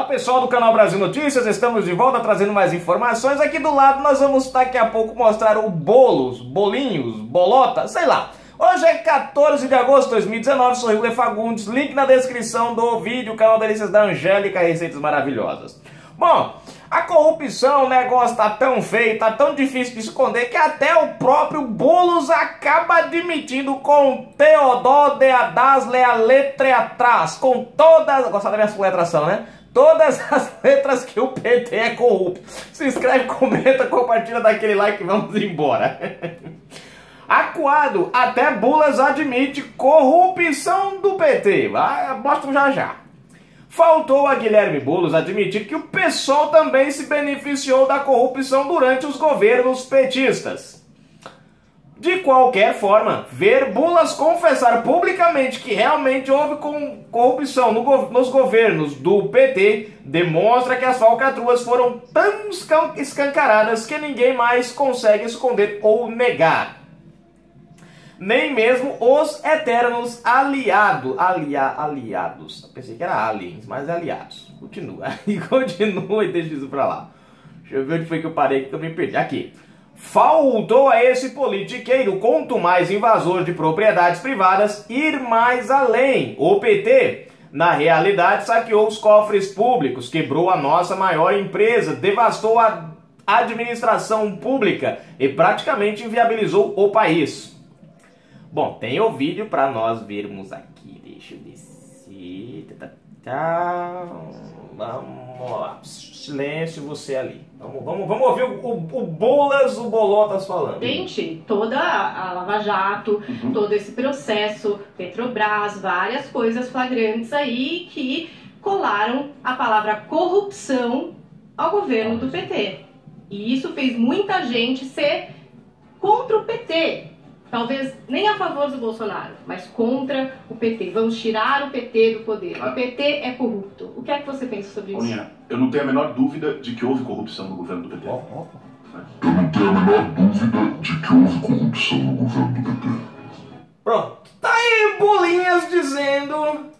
Olá pessoal do canal Brasil Notícias, estamos de volta trazendo mais informações. Aqui do lado nós vamos daqui a pouco mostrar o bolos, bolinhos, bolota, sei lá. Hoje é 14 de agosto de 2019, sou Rile Fagundes, link na descrição do vídeo, canal Delícias da Angélica, receitas maravilhosas. Bom, a corrupção, o negócio tá tão feio, tá tão difícil de esconder que até o próprio Boulos acaba admitindo com Teodoro de Adasle a letra atrás, com todas, gostaram da minha soletração, né? Todas as letras que o PT é corrupto. Se inscreve, comenta, compartilha, dá aquele like e vamos embora. Acuado, até Bulas admite corrupção do PT. Vai, mostro já já. Faltou a Guilherme Boulos admitir que o PSOL também se beneficiou da corrupção durante os governos petistas. De qualquer forma, ver Bulas confessar publicamente que realmente houve corrupção no, nos governos do PT demonstra que as falcatruas foram tão escancaradas que ninguém mais consegue esconder ou negar nem mesmo os eternos aliados. Alia, aliados. Eu pensei que era aliens, mas é aliados. Continua. E continua e deixa isso pra lá. Deixa eu ver onde foi que eu parei que eu me perdi. Aqui. Faltou a esse politiqueiro, quanto mais invasor de propriedades privadas, ir mais além. O PT, na realidade, saqueou os cofres públicos, quebrou a nossa maior empresa, devastou a administração pública e praticamente inviabilizou o país. Bom, tem o vídeo para nós vermos aqui. Deixa eu descer. Tá, tá, tá. Vamos lá. Silêncio você ali. Vamos, vamos, vamos ouvir o, o, o Bolas, o Bolotas falando. Gente, toda a Lava Jato, uhum. todo esse processo, Petrobras, várias coisas flagrantes aí que colaram a palavra corrupção ao governo do PT. E isso fez muita gente ser contra o PT, talvez nem a favor do Bolsonaro, mas contra o PT. Vamos tirar o PT do poder. O PT é corrupto. O que é que você pensa sobre isso? Boninha, eu não tenho a menor dúvida de que houve corrupção no governo do PT. Eu não tenho a menor dúvida de que houve corrupção no governo do PT. Pronto. Tá aí bolinhas dizendo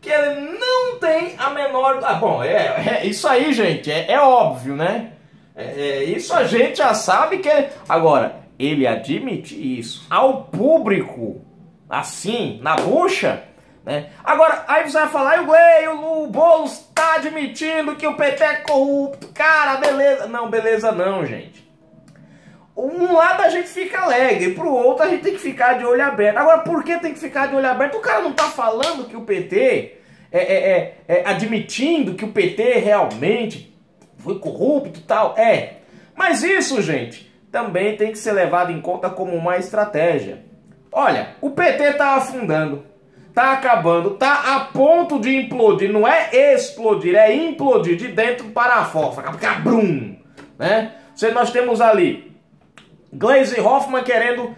que ele não tem a menor... Ah, bom, é, é isso aí, gente, é, é óbvio, né? É, é, isso a gente já sabe que... Agora, ele admite isso ao público, assim, na bucha, né? Agora, aí você vai falar, Glei, o Boulos está admitindo que o PT é corrupto. Cara, beleza. Não, beleza não, gente. Um lado a gente fica alegre, pro outro a gente tem que ficar de olho aberto. Agora, por que tem que ficar de olho aberto? O cara não tá falando que o PT é, é, é, é admitindo que o PT realmente foi corrupto e tal. É. Mas isso, gente, também tem que ser levado em conta como uma estratégia. Olha, o PT está afundando, está acabando, está a ponto de implodir. Não é explodir, é implodir de dentro para fora. Cabrum! Né? Se nós temos ali Glaze Hoffman querendo,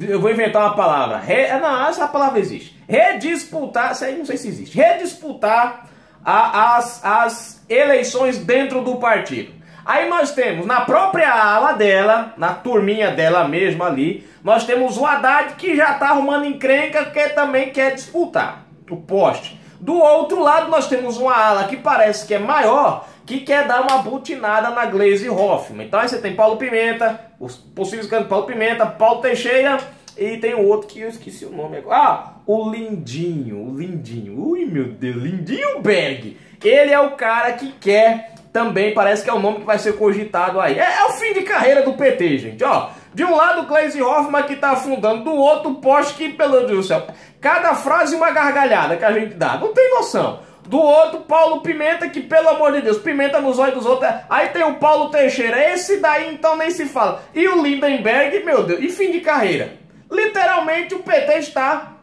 eu vou inventar uma palavra, re, não, essa palavra existe. Redisputar, isso aí não sei se existe. Redisputar a, as, as eleições dentro do partido. Aí nós temos na própria ala dela, na turminha dela mesma ali, nós temos o Haddad que já está arrumando encrenca que também quer disputar o poste. Do outro lado nós temos uma ala que parece que é maior, que quer dar uma butinada na Glaze Hoffman. Então aí você tem Paulo Pimenta, os possíveis candidatos Paulo Pimenta, Paulo Teixeira e tem o outro que eu esqueci o nome agora. Ah, o Lindinho, o Lindinho. Ui, meu Deus, Lindinho Berg. Ele é o cara que quer também parece que é o nome que vai ser cogitado aí. É, é o fim de carreira do PT, gente. Ó, de um lado o Gleisi Hoffmann que tá afundando, do outro o poste que, pelo Deus do céu, cada frase uma gargalhada que a gente dá. Não tem noção. Do outro, Paulo Pimenta, que pelo amor de Deus, pimenta nos olhos dos outros. Aí tem o Paulo Teixeira, esse daí então nem se fala. E o Lindenberg, meu Deus, e fim de carreira. Literalmente o PT está.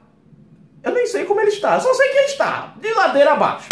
Eu nem sei como ele está, só sei que ele está, de ladeira abaixo.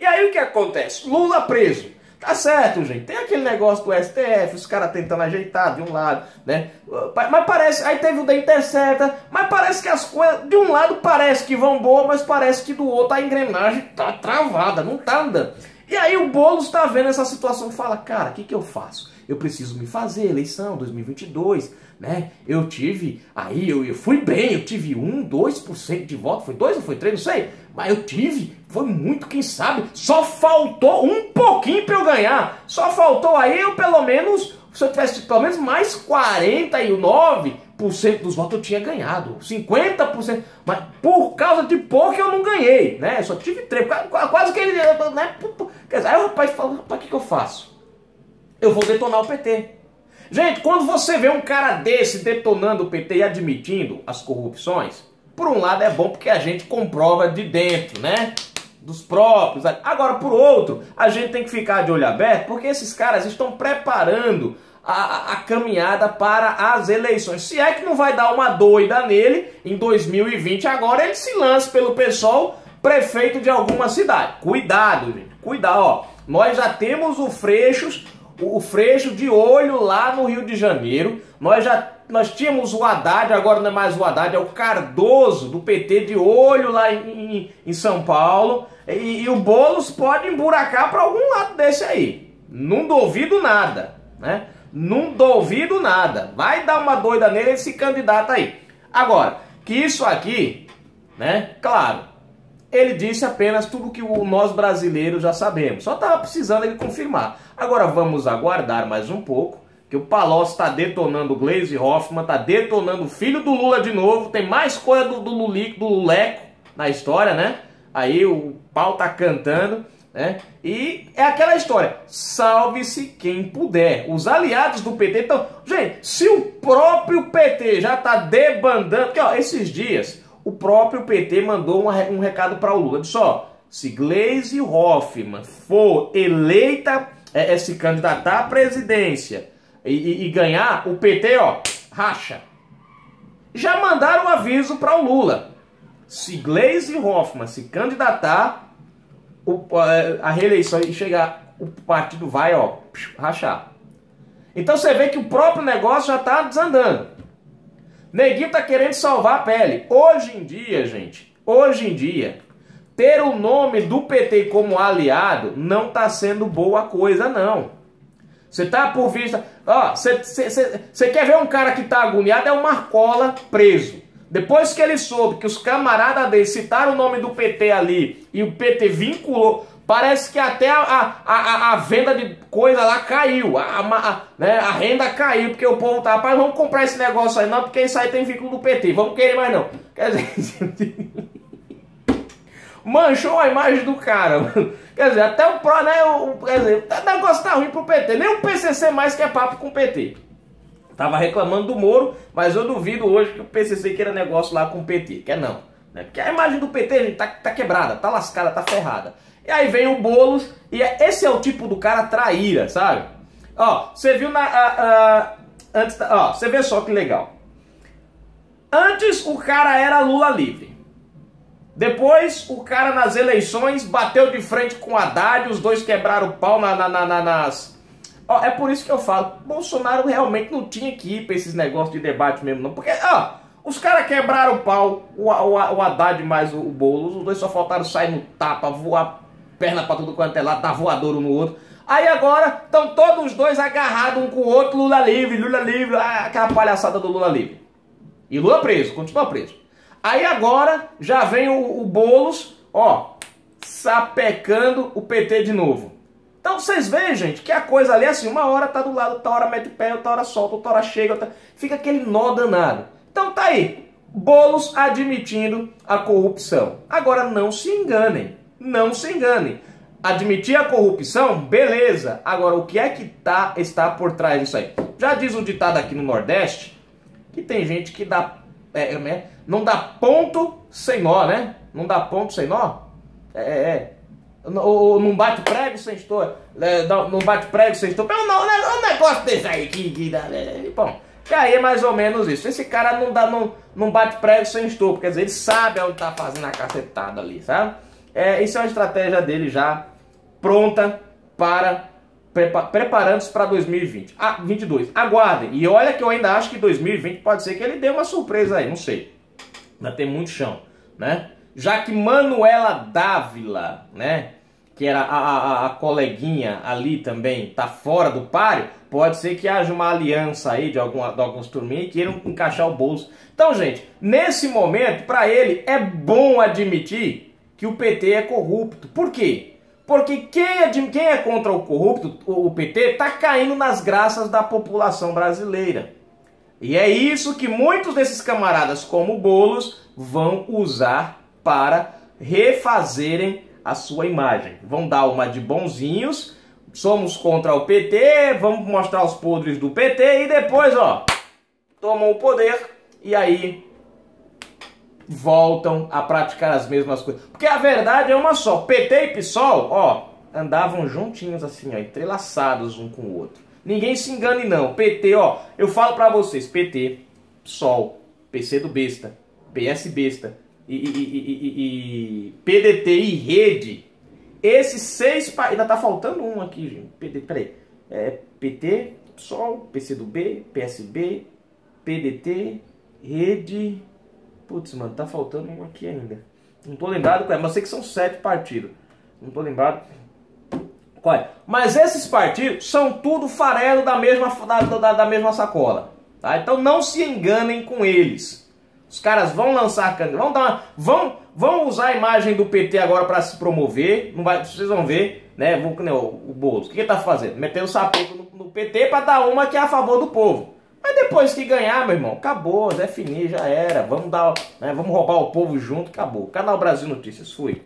E aí o que acontece? Lula preso. Tá certo, gente. Tem aquele negócio do STF, os caras tentando ajeitar de um lado, né? Mas parece. Aí teve o da Intercepta, mas parece que as coisas. De um lado parece que vão boa, mas parece que do outro a engrenagem tá travada, não tá andando. E aí o Boulos está vendo essa situação fala, cara, o que, que eu faço? Eu preciso me fazer, eleição 2022, né? Eu tive, aí eu, eu fui bem, eu tive 1, 2% de voto, foi 2 ou foi 3, não sei, mas eu tive, foi muito, quem sabe, só faltou um pouquinho para eu ganhar, só faltou aí eu pelo menos, se eu tivesse pelo menos mais 49 dos votos eu tinha ganhado, 50%, mas por causa de pouco eu não ganhei, né? Eu só tive 3, quase que ele, né? Aí o rapaz fala, rapaz, o que, que eu faço? Eu vou detonar o PT. Gente, quando você vê um cara desse detonando o PT e admitindo as corrupções, por um lado é bom porque a gente comprova de dentro, né? Dos próprios. Agora, por outro, a gente tem que ficar de olho aberto porque esses caras estão preparando a, a, caminhada para as eleições. Se é que não vai dar uma doida nele em 2020, agora ele se lança pelo pessoal prefeito de alguma cidade. Cuidado, gente. Cuidado, ó. Nós já temos o Freixos o Freixo de olho lá no Rio de Janeiro. Nós já nós tínhamos o Haddad, agora não é mais o Haddad, é o Cardoso do PT de olho lá em, em, em São Paulo. E, e, o Boulos pode emburacar para algum lado desse aí. Não duvido nada, né? Não duvido nada. Vai dar uma doida nele esse candidato aí. Agora, que isso aqui, né? Claro, ele disse apenas tudo que nós brasileiros já sabemos. Só estava precisando ele confirmar. Agora vamos aguardar mais um pouco, que o Palocci está detonando o Glaze Hoffman, está detonando o filho do Lula de novo. Tem mais coisa do, do Lulico, do Luleco na história, né? Aí o pau tá cantando, né? E é aquela história, salve-se quem puder. Os aliados do PT estão... Gente, se o próprio PT já está debandando... Porque, ó, esses dias o próprio PT mandou um recado para o Lula. Disse, ó, se Gleisi Hoffmann for eleita, é, é, se candidatar à presidência e, e, e ganhar, o PT, ó, racha. Já mandaram um aviso para o Lula. Se Gleisi Hoffmann se candidatar, o, a reeleição e chegar, o partido vai, ó, rachar. Então você vê que o próprio negócio já está desandando. Neguinho tá querendo salvar a pele. Hoje em dia, gente, hoje em dia, ter o nome do PT como aliado não tá sendo boa coisa, não. Você tá por vista. Ó, você quer ver um cara que tá agoniado? É o Marcola preso. Depois que ele soube que os camaradas dele citaram o nome do PT ali e o PT vinculou, Parece que até a, a, a, a, venda de coisa lá caiu, a, a, né, a renda caiu, porque o povo tá, rapaz, vamos comprar esse negócio aí não, porque isso aí tem vínculo do PT, vamos querer mais não. Quer dizer, manchou a imagem do cara, quer dizer, até o PRO, né, o, quer dizer, o negócio tá ruim pro PT, nem o PCC mais quer papo com o PT. Tava reclamando do Moro, mas eu duvido hoje que o PCC queira negócio lá com o PT, quer não. Né? Porque a imagem do PT, gente, tá, tá quebrada, tá lascada, tá ferrada. E aí vem o Boulos, e é, esse é o tipo do cara traíra, sabe? Ó, você viu na. A, a, antes, ó, você vê só que legal. Antes o cara era Lula livre. Depois o cara nas eleições bateu de frente com Haddad, os dois quebraram o pau na, na, na, nas. Ó, é por isso que eu falo, Bolsonaro realmente não tinha que ir pra esses negócios de debate mesmo, não. Porque, ó, os caras quebraram o pau, o, o, o Haddad mais o, o Boulos, os dois só faltaram sair no tapa, voar perna pra tudo quanto é tá voador um no outro. Aí agora estão todos os dois agarrados um com o outro, Lula livre, Lula livre, ah, aquela palhaçada do Lula livre. E Lula preso, continua preso. Aí agora já vem o, o Boulos, ó, sapecando o PT de novo. Então vocês veem, gente, que a coisa ali é assim, uma hora tá do lado, outra hora mete o pé, outra hora solta, outra hora chega, outra... fica aquele nó danado. Então tá aí, Boulos admitindo a corrupção. Agora não se enganem. Não se engane. Admitir a corrupção, beleza. Agora, o que é que tá, está por trás disso aí? Já diz o ditado aqui no Nordeste que tem gente que dá, é, é, não dá ponto sem nó, né? Não dá ponto sem nó? É, é. É. Ou não bate prego. É, não bate prego. Não, não, não, um negócio desse aí que, que dá. É, bom, que aí é mais ou menos isso. Esse cara não, dá, não, não bate prego sem estouro. Quer dizer, ele sabe onde tá fazendo a cacetada ali, sabe? É, isso é uma estratégia dele já pronta para prepa, preparando-se para 2020. Ah, 22. Aguardem. E olha que eu ainda acho que 2020 pode ser que ele dê uma surpresa aí, não sei. Ainda tem muito chão, né? Já que Manuela Dávila, né, que era a, a, a coleguinha ali também, tá fora do páreo, pode ser que haja uma aliança aí de, alguma, de alguns turminhos e queiram encaixar o bolso. Então, gente, nesse momento, para ele, é bom admitir que o PT é corrupto. Por quê? Porque quem é, quem é contra o corrupto, o PT, tá caindo nas graças da população brasileira. E é isso que muitos desses camaradas, como Bolos, vão usar para refazerem a sua imagem. Vão dar uma de bonzinhos, somos contra o PT, vamos mostrar os podres do PT e depois, ó, tomam o poder e aí voltam a praticar as mesmas coisas. Porque a verdade é uma só, PT e PSOL, ó, andavam juntinhos assim, ó, entrelaçados um com o outro. Ninguém se engane não, PT, ó, eu falo para vocês, PT, PSOL, PC do besta, PS besta, e, e, e, PDT e rede, esses seis. Ainda tá faltando um aqui, gente. Peraí. É PT, PSOL, PCdoB, PSB, PDT, rede. Putz, mano, tá faltando um aqui ainda. Não tô lembrado qual é, mas sei que são sete partidos. Não tô lembrado qual é. Mas esses partidos são tudo farelo da mesma, da, da, da mesma sacola. Tá? Então não se enganem com eles. Os caras vão lançar vão dar vão vão usar a imagem do PT agora para se promover, não vai, vocês vão ver, né, vão, né, o, o Boulos, o que ele tá fazendo? Metendo o no, no PT para dar uma que é a favor do povo. Mas depois que ganhar, meu irmão, acabou, Zé Fini já era. Vamos dar, né, vamos roubar o povo junto, acabou. Canal Brasil Notícias, fui.